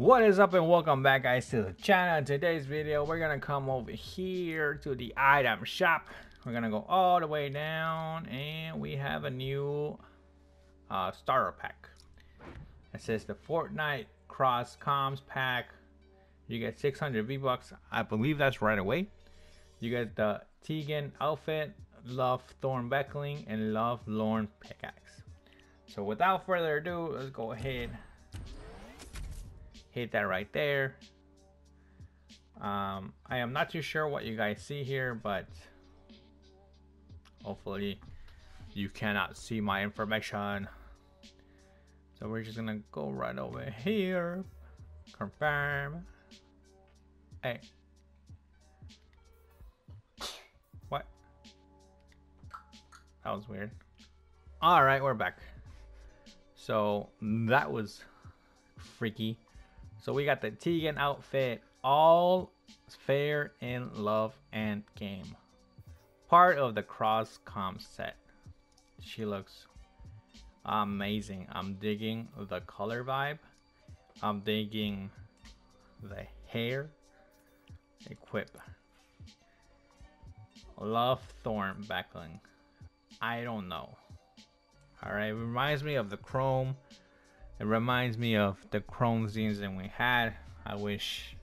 What is up and welcome back guys to the channel. In today's video we're gonna come over here to the item shop. We're gonna go all the way down and we have a new uh, starter pack. It says the Fortnite Cross Comms pack. You get 600 V-Bucks. I believe that's right away. You get the Tegan outfit, Love Thorn Beckling, and Love Lorn pickaxe. So without further ado, let's go ahead hit that right there. Um, I am not too sure what you guys see here but hopefully you cannot see my information. So we're just gonna go right over here. Confirm. Hey. What? That was weird. All right we're back. So that was freaky so we got the Tegan outfit, all fair in love and game. Part of the cross comms set. She looks amazing. I'm digging the color vibe. I'm digging the hair. Equip. Love Thorn Beckling. I don't know. Alright, reminds me of the Chrome it reminds me of the Chrome season we had. I wish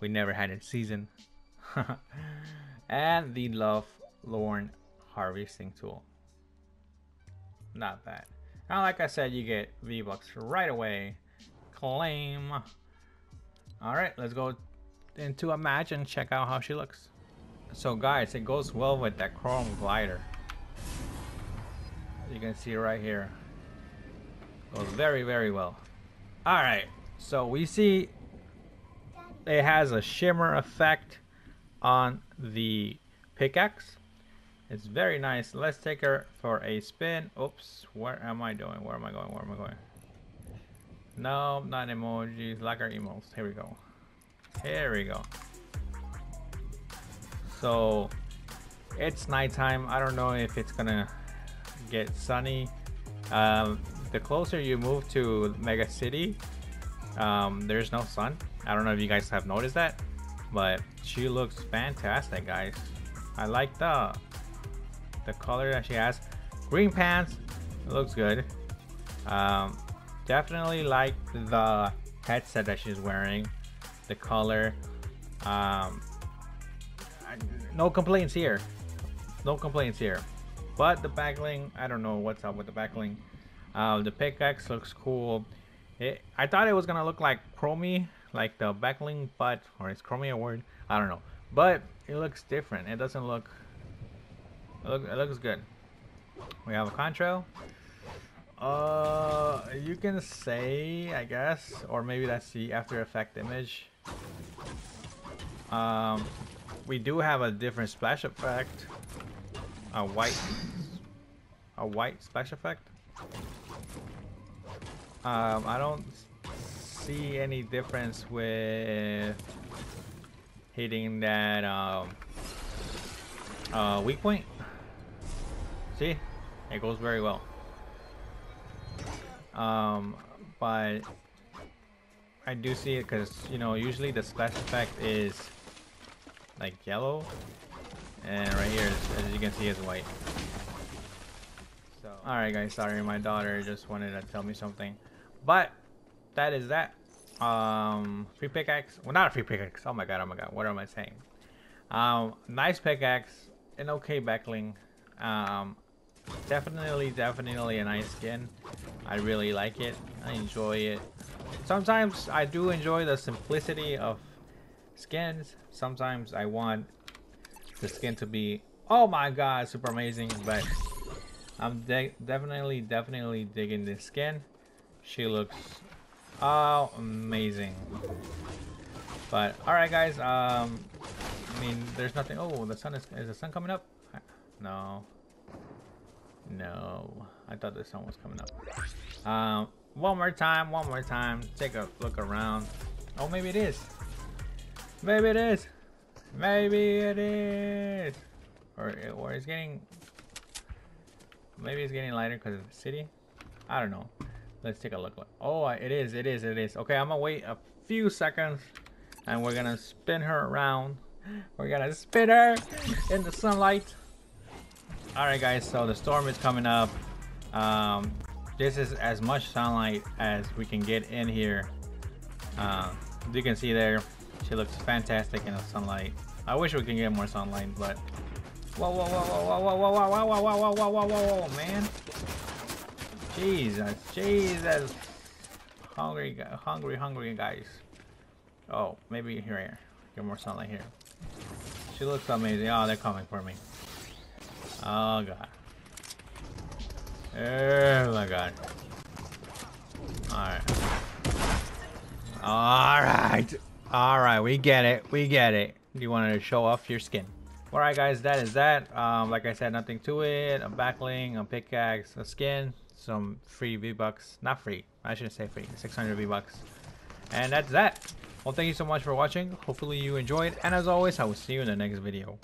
we never had a season. and the Love Lorn harvesting tool. Not bad. Now, like I said, you get V-Bucks right away. Claim. Alright, let's go into a match and check out how she looks. So guys, it goes well with that chrome glider. You can see right here. Goes very, very well. Alright, so we see it has a shimmer effect on the pickaxe. It's very nice. Let's take her for a spin. Oops, where am I doing? Where am I going? Where am I going? No, not emojis, like our emos. Here we go. Here we go. So, it's nighttime. I don't know if it's gonna get sunny. Um, the closer you move to Mega City, um, there's no sun. I don't know if you guys have noticed that, but she looks fantastic, guys. I like the the color that she has. Green pants, looks good. Um, definitely like the headset that she's wearing, the color. Um, no complaints here. No complaints here. But the backling, I don't know what's up with the backling. Uh, the pickaxe looks cool. It, I thought it was gonna look like Chromie, like the backling, but or is Chromie a word? I don't know. But it looks different. It doesn't look. It, look, it looks good. We have a contrail. Uh, you can say, I guess, or maybe that's the After Effect image. Um, we do have a different splash effect. A white, a white splash effect. Um, I don't see any difference with hitting that um, uh, weak point. See, it goes very well. Um, but I do see it because you know usually the splash effect is like yellow, and right here, as you can see, is white. So, alright guys, sorry, my daughter just wanted to tell me something. But that is that. Um, free pickaxe. Well, not a free pickaxe. Oh my god. Oh my god. What am I saying? Um, nice pickaxe. An okay backling. Um, definitely, definitely a nice skin. I really like it. I enjoy it. Sometimes I do enjoy the simplicity of skins. Sometimes I want the skin to be, oh my god, super amazing. But I'm de definitely, definitely digging this skin. She looks oh, amazing. But alright guys, um I mean there's nothing oh the sun is is the sun coming up? No. No. I thought the sun was coming up. Um one more time, one more time. Take a look around. Oh maybe it is. Maybe it is. Maybe it is. Or or it's getting maybe it's getting lighter because of the city. I don't know. Let's take a look. Oh, it is, it is, it is. Okay, I'm gonna wait a few seconds and we're gonna spin her around. We're gonna spin her in the sunlight. Alright guys, so the storm is coming up. Um, this is as much sunlight as we can get in here. Uh, you can see there, she looks fantastic in the sunlight. I wish we could get more sunlight, but whoa, whoa, whoa, whoa, whoa, whoa, whoa, whoa, whoa, whoa, whoa, whoa, whoa, whoa, man! Jesus, Jesus, hungry, hungry, hungry guys. Oh, maybe here, get more sunlight here. She looks amazing. Oh, they're coming for me. Oh god. Oh my god. Alright. Alright. Alright, we get it. We get it. You wanted to show off your skin. Alright guys, that is that. Um, like I said, nothing to it. A backling, a pickaxe, a skin, some free V-Bucks. Not free. I shouldn't say free. 600 V-Bucks. And that's that. Well, thank you so much for watching. Hopefully you enjoyed. And as always, I will see you in the next video.